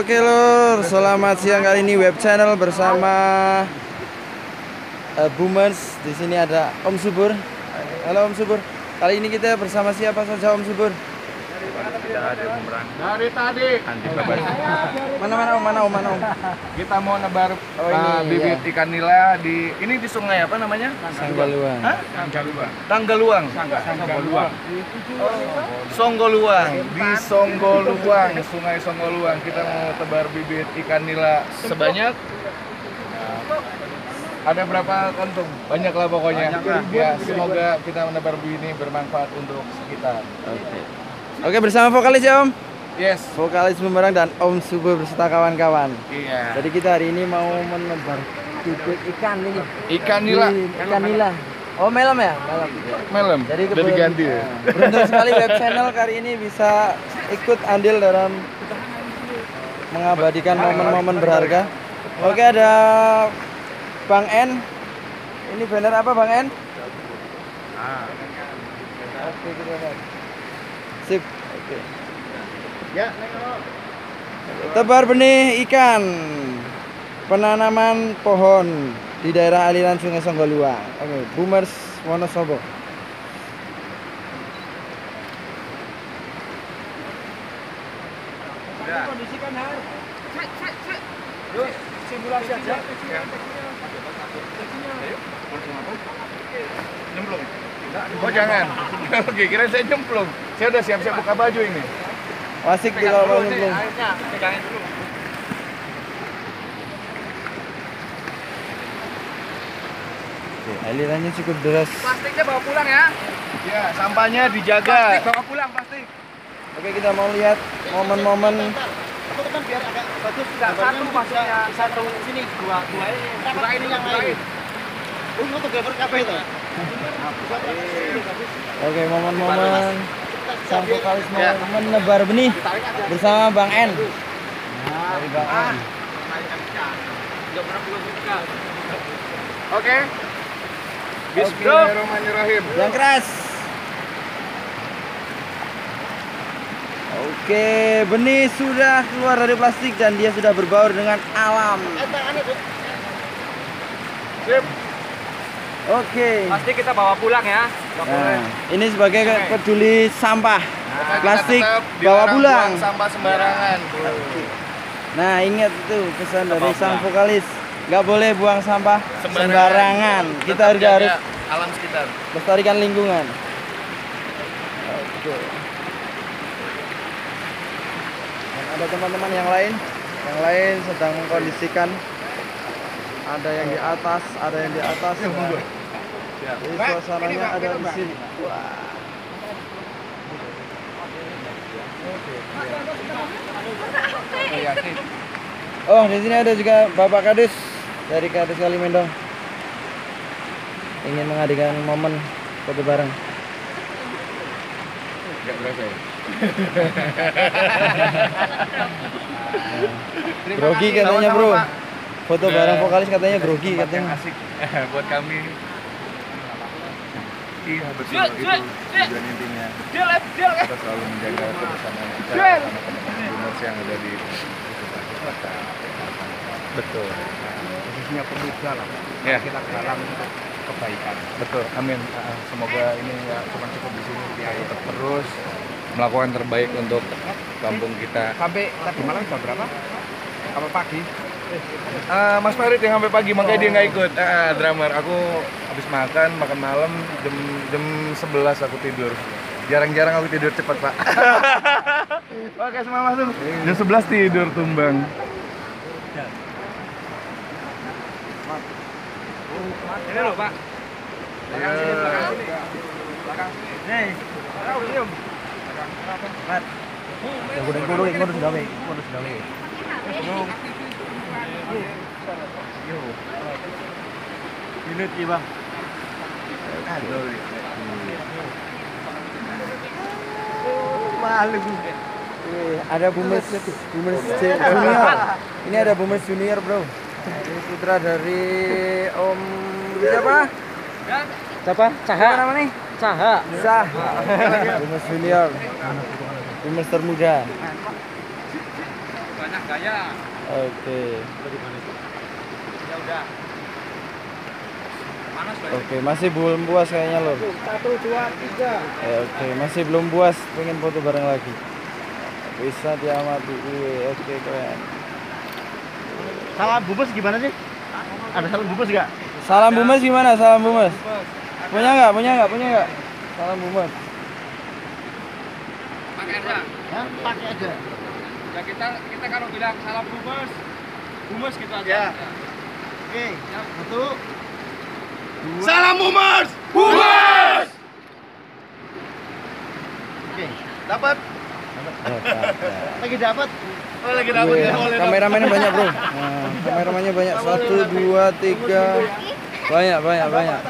Oke lur, selamat siang kali ini web channel bersama uh, Boomers. Di sini ada Om Subur. Halo Om Subur. Kali ini kita bersama siapa saja Om Subur? Dari tadi Mana mana Om, mana Om, mana Om? kita mau nebar Oh, uh, ini, bibit iya. ikan nila di ini di sungai apa namanya? Sanggaluang. Hah? Tanggaluang. Songgoluang. Songgoluang. Di Songgoluang, Sungai Songgoluang kita mau tebar bibit ikan nila sebanyak ada berapa kantung? Banyak lah pokoknya. Ya, semoga kita menebar bibit ini bermanfaat untuk sekitar. Oke. Oke, bersama vokalis ya Om. Yes. Vokalis Bumerang dan Om Subur beserta kawan-kawan. Iya. Jadi kita hari ini mau menebar bibit ikan ini. Ikan nila. Di- Ikan nila. Oh, melem ya? Melem. Melem. Jadi Udah diganti ya. Nah, Beruntung sekali web channel kali ini bisa ikut andil dalam mengabadikan momen-momen berharga. Oke ada Bang N. Ini banner apa Bang N? Oke kita lihat. Sip. Oke. Ya. Tebar benih ikan. Penanaman pohon di daerah aliran Sungai Songgoluang. Oke, Boomers Wonosobo. Nyemplung. Oh jangan. Oke, kira saya nyemplung. Saya udah siap-siap buka baju ini. Wasik di kalau mau nyemplung. Pegangin dulu. Oke, alirannya cukup deras. Plastiknya bawa pulang ya. Ya, sampahnya dijaga. Plastik bawa pulang plastik. Oke, kita mau lihat momen-momen Enggak satu maksudnya satu sini dua dua ini dua ini yang lain. Oke, momen-momen sang vokalis mau menebar benih bersama Bang N. Dari Bang N. Oke. Bismillahirrahmanirrahim. Yang keras. Oke, benih sudah keluar dari plastik dan dia sudah berbaur dengan alam. Sip. Oke. Plastik kita bawa pulang ya. Nah, ini sebagai peduli sampah. Kita Plastik bawa pulang. sampah sembarangan. Nah, ingat itu pesan dari sang vokalis. Nggak boleh buang sampah sembarangan. Kita Tetap harus harus alam sekitar. lestarikan lingkungan. Oke. Dan ada teman-teman yang lain, yang lain sedang mengkondisikan. Ada yang di atas, ada yang di atas. Nah, Jadi suasananya ada di sini. Wah. Oh, di sini ada juga Bapak Kadus dari Kadus Kalimendong. Ingin mengadakan momen foto bareng. Nggak berasa ya? Grogi katanya, Bro. Foto Udah bareng vokalis katanya grogi katanya. asik buat kami. Iya betul Jual, itu tujuan intinya. Eh, eh. Kita selalu menjaga kebersamaan kita Jual. sama teman-teman Boomers yang ada di. Betul. Khususnya pemuda lah. Ya. Kita galang untuk kebaikan. Betul. Amin. Ah, Semoga ini ya cuma cukup di sini ya tetap terus melakukan terbaik untuk kampung kita. Sampai tadi malam jam berapa? Apa pagi? Ah, Mas Farid yang sampai pagi makanya dia nggak ikut. Ah, drummer. Aku habis makan makan malam jam jam 11 aku tidur. Jarang-jarang aku tidur cepat pak. Oke semua masuk. Jam 11 tidur tumbang. Ini loh Pak. Ya. Nih. Tahu diem. Mat. Ya udah kudu sudah we, kudu sudah Minut ya bang. Malu. Wih, ada Boomers Boomers Junior. Ini ada Boomers Junior, Bro. Ini putra dari Om siapa? Siapa? Caha. Siapa namanya? Caha. Sah. Boomers Junior. Boomers termuda. Gaya. Oke. Ya udah. Panas Oke, masih belum puas kayaknya lor. Satu, dua, tiga. Ya, oke, masih belum puas, pengen foto bareng lagi. Bisa diamati. Wih, oke keren. Salam bubus gimana sih? Ada salam bubus nggak? Salam Bumes gimana? Salam Bumes. Punya nggak? Punya nggak? Punya nggak? Salam Bumes. Pakai aja. Hah? Pakai aja. Ya kita kita kalau bilang salam bumes, bumes gitu aja. Ya. Oke, satu. Salam bumes. Bumes. Oke, dapat. Lagi dapat. Oh, lagi Wih, kameramennya banyak bro. Nah, kameramennya banyak. Satu, dua, tiga. Banyak, banyak, banyak.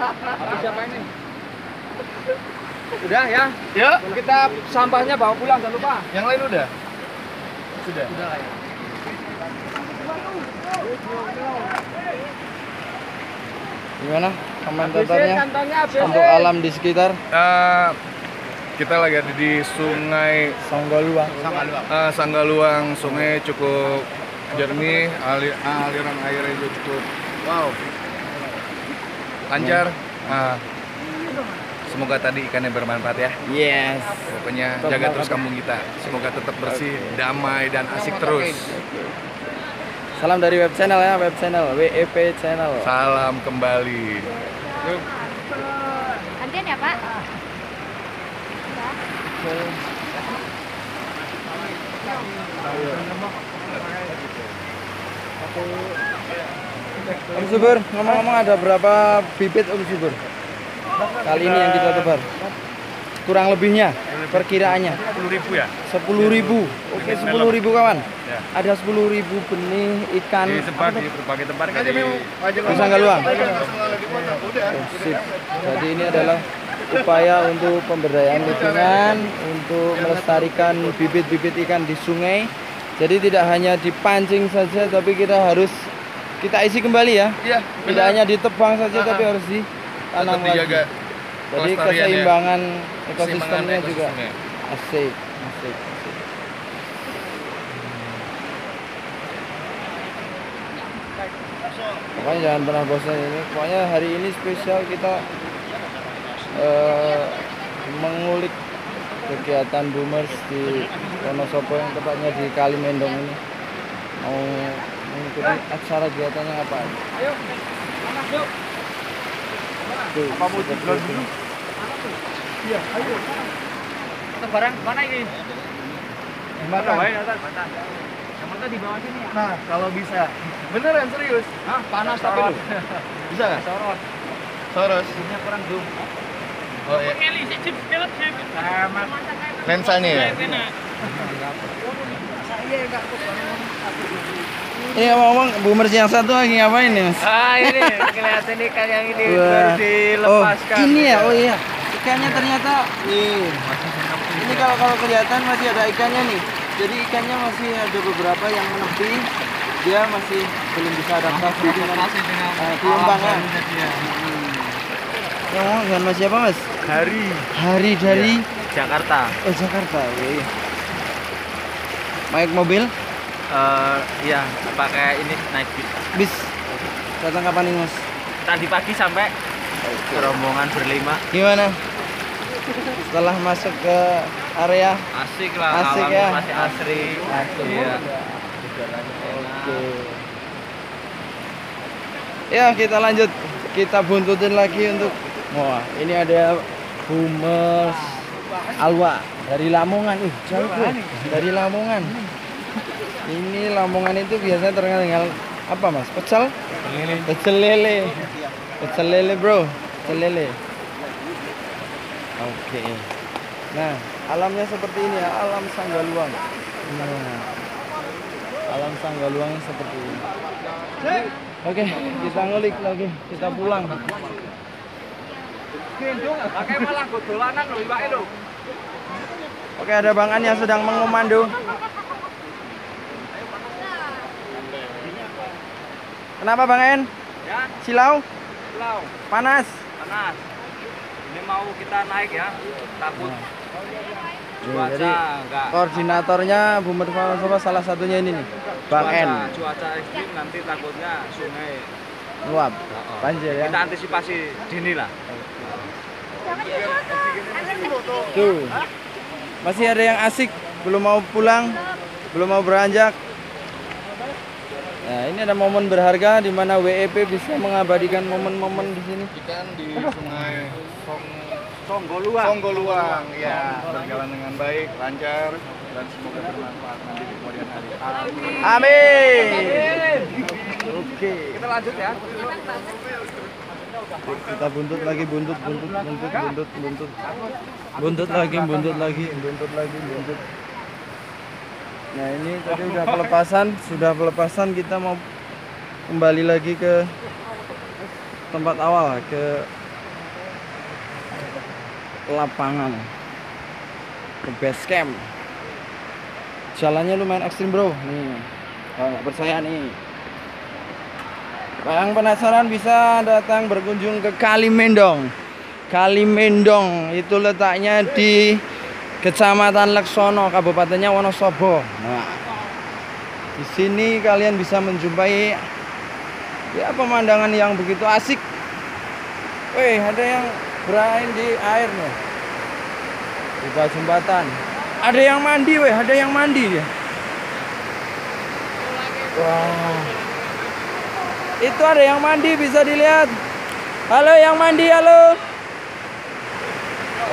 Ya. siapa ini? Udah ya? Ya. Kita sampahnya bawa pulang jangan lupa. Yang lain udah? Sudah. Sudah lah ya. Gimana komentatornya kantongnya untuk alam di sekitar Eh, kita lagi ada di sungai Sanggaluang? eh, Sanggaluang. Sungai cukup jernih, ali- aliran airnya juga cukup wow lancar. Nah, semoga tadi ikannya bermanfaat ya. Yes. Pokoknya jaga terus kampung kita. Semoga tetap bersih, damai dan asik terus. Salam dari web channel ya, web channel WEP channel. Salam kembali. Yuk. Gantian ya Pak? Om Subur, ngomong-ngomong ada berapa bibit Om Subur? Kali ini yang kita tebar. Kurang lebihnya, perkiraannya 10 ribu ya? 10.000 ribu. Oke, 10.000 ribu kawan. Ya. Ada 10.000 ribu benih ikan Disebar di berbagai tempat. di Sanggaluang. Oh, sip. Jadi ini adalah upaya untuk pemberdayaan lingkungan, untuk melestarikan bibit-bibit ikan di sungai. Jadi tidak hanya dipancing saja, tapi kita harus kita isi kembali ya. Iya, Tidak hanya ditebang saja, tapi harus ditanam Tetap lagi. dijaga Jadi kelestariannya. keseimbangan keseimbangan ekosistemnya juga asik, asik, asik. Pokoknya jangan pernah bosan ini. Pokoknya hari ini spesial kita eh, mengulik kegiatan boomers di Wonosobo yang tepatnya di Kalimendong ini. Mau mengikuti acara kegiatannya apa? Ayo, panas yuk. Tuh, Apa mau itu. dulu? Iya, ayo. Kita barang mana ini? Yang mana di bawah sini ya? Nah, kalau bisa. Beneran serius. Hah, panas tapi lu. Bisa nggak? Sorot. Soros. Ini kurang zoom. Oh iya. Lensanya ya. Ini ngomong boomers yang satu lagi ngapain nih mas? Ah, ini kelihatan ikan yang ini Wah. baru dilepaskan. Oh, ini ya, oh iya. Ikannya ternyata nih. Ini kalau kalau kelihatan masih ada ikannya nih. Jadi ikannya masih ada beberapa yang menepi. Dia masih belum bisa adaptasi dengan eh, gelombangnya. Hmm. Yang ngomong dengan mas siapa mas? Hari. Hari dari Jakarta. oh Jakarta. Oh, iya. Naik mobil, Eh, iya, pakai ini naik bis. bis. Datang kapan nih mas? Tadi pagi sampai rombongan berlima. Gimana? Setelah masuk ke area Asik lah, Asik ya? masih asri. Asik. Iya. Oke. Ya kita lanjut, kita buntutin lagi untuk wah ini ada humus alwa dari Lamongan, ih jauh dari Lamongan. Ini Lamongan itu biasanya terkenal dengan apa mas? Pecel? Pecel lele. Pecel lele bro, pecel lele. Oke. Nah, alamnya seperti ini ya, alam Sanggaluang. Nah, alam Sanggaluang seperti ini. Oke, kita ngulik lagi, kita pulang. Pakai malah iwake lho. Oke, ada Bang An yang sedang mengomando. Kenapa Bang En? Ya, Silau? lau. Panas? panas. Ini mau kita naik ya, takut Nih, cuaca jadi enggak koordinatornya Boomer Falsafah salah satunya ini nih. Bang cuaca, N. cuaca ekstrim nanti takutnya sungai. Luap. Banjir ya. Kita antisipasi dini lah. Tuh. Masih ada yang asik, belum mau pulang, belum mau beranjak. Nah, ini ada momen berharga di mana WEP bisa mengabadikan momen-momen di sini. Ikan di sungai Song Songgoluang. Songgoluang ya berjalan dengan baik, lancar dan semoga bermanfaat nanti di kemudian hari. Amin. Amin. Oke. Kita lanjut ya. Kita buntut lagi, buntut, buntut, buntut, buntut, buntut. Buntut lagi, buntut lagi, buntut lagi, buntut. Nah ini tadi udah pelepasan, sudah pelepasan kita mau kembali lagi ke tempat awal, ke lapangan, ke base camp. Jalannya lumayan ekstrim bro, nih. Kalau nggak percaya nih, yang penasaran bisa datang berkunjung ke Kalimendong. Kalimendong itu letaknya di Kecamatan Leksono, Kabupatennya Wonosobo. Nah, di sini kalian bisa menjumpai ya pemandangan yang begitu asik. Wih, ada yang bermain di air nih. Di jembatan. Ada yang mandi, weh, ada yang mandi dia. Wah. Itu ada yang mandi bisa dilihat. Halo yang mandi, halo.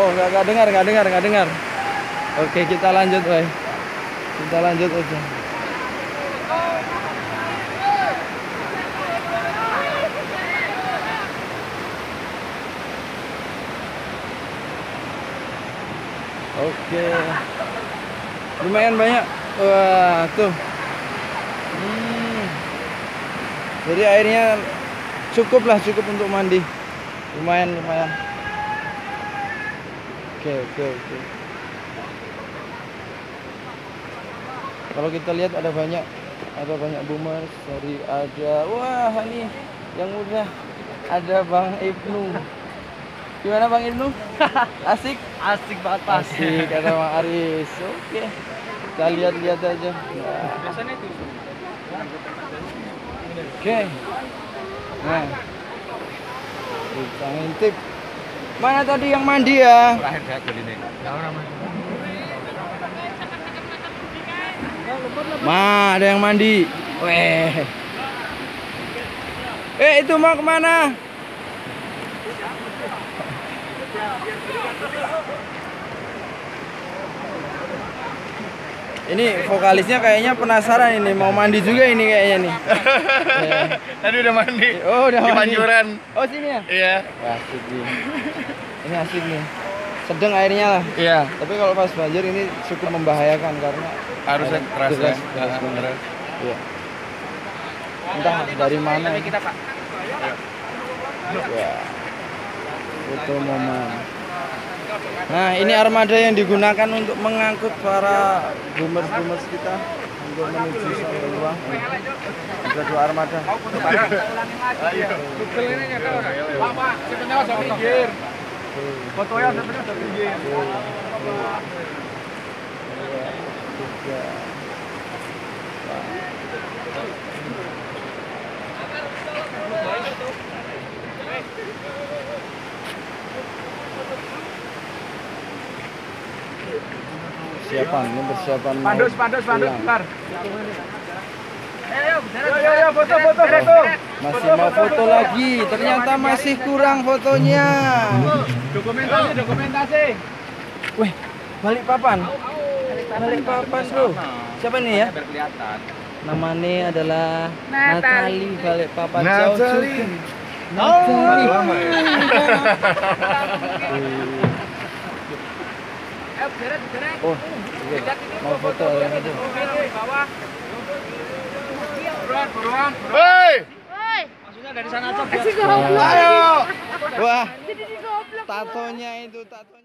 Oh, nggak dengar, nggak dengar, nggak dengar. Oke, kita lanjut, woi. Kita lanjut aja. Oke. Lumayan banyak. Wah, tuh. Hmm. Jadi airnya cukup lah, cukup untuk mandi. Lumayan, lumayan. Oke, oke, oke. Kalau kita lihat ada banyak, ada banyak boomers dari ada, wah ini yang udah ada Bang Ibnu. Gimana Bang Ibnu? Asik? Asik banget pas. Asik, ada Bang Aris. Oke, kita lihat-lihat aja. Nah. Biasanya itu. Oke. Nah. Kita ngintip. Mana tadi yang mandi ya? Terakhir saya ini. Ma, ada yang mandi. Weh. Eh, itu mau ke mana? Ini vokalisnya kayaknya penasaran ini mau mandi juga ini kayaknya nih. Ya. Tadi udah mandi. Oh, udah Di mandi. Panjuran. Oh, sini ya? Iya. Wah, asik nih. Ini asik nih. Sedang airnya lah. Iya. Tapi kalau pas banjir ini cukup membahayakan karena Harusnya keras ya. deras Ah, banget. keras. Iya. Entah dari mana. kita pak. Ya. Foto momen. Nah, ini armada yang digunakan untuk mengangkut para boomers-boomers kita untuk menuju Sololuang. Ada dua armada. Fotonya sebenarnya udah pinggir. Tiga. Persiapan, ini persiapan Pandus, pandus, pandus. Ayo, ayo, ayo, foto, foto, foto. Masih mau foto lagi, ternyata masih kurang fotonya. Dokumentasi, dokumentasi. Wih, balik papan. Balik papan bro. Siapa nih ya? Kelihatan. Namanya adalah Natali balik papan Natali. Natali. Lama ya. Deret. Oh, oke. Mau foto ya. Buruan, buruan. Hei! Dari sana aja. Ayo! Wah, tatonya itu tatonya.